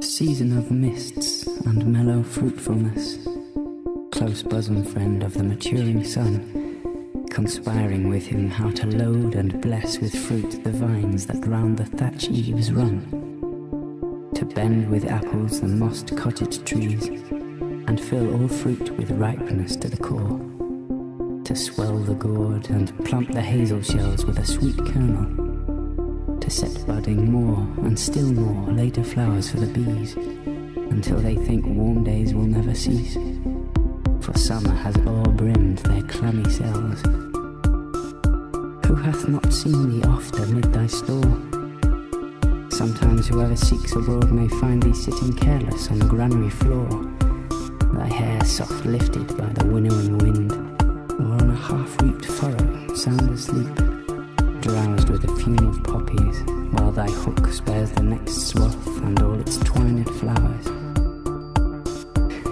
Season of mists and mellow fruitfulness, close bosom friend of the maturing sun, conspiring with him how to load and bless with fruit the vines that round the thatch eaves run, to bend with apples the mossed cottage trees, and fill all fruit with ripeness to the core, to swell the gourd and plump the hazel shells with a sweet kernel to set budding more and still more later flowers for the bees, until they think warm days will never cease. For summer has o'er-brimmed their clammy cells. Who hath not seen thee oft amid thy store? Sometimes whoever seeks abroad may find thee sitting careless on the granary floor, thy hair soft lifted by the winnowing with the fume of poppies, while thy hook spares the next swath and all its twined flowers.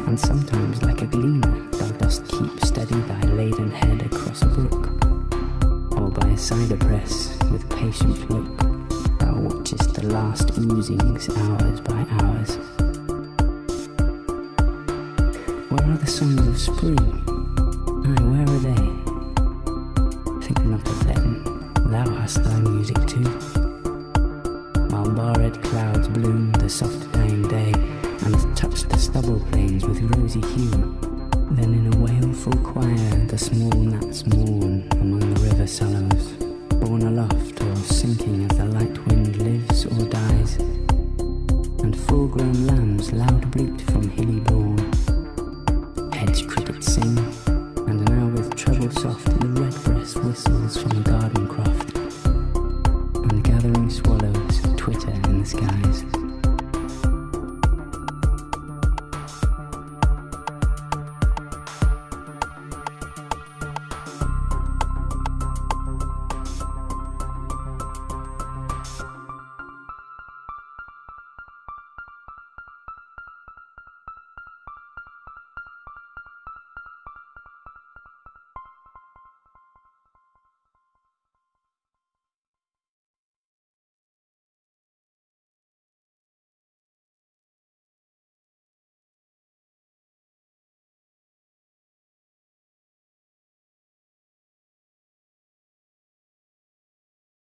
And sometimes, like a gleaner, thou dost keep steady thy laden head across a brook, or by a cider press, with patient look, thou watchest the last oozings hours by hours. Where are the songs of spring? Music too. While bar-red clouds bloom the soft dying day, and touch the stubble plains with rosy hue, then in a wailful choir the small gnats mourn among the river sallows, borne aloft or sinking as the light wind lives or dies, and full-grown lambs loud bleat from hilly bourne. Hedge crickets sing,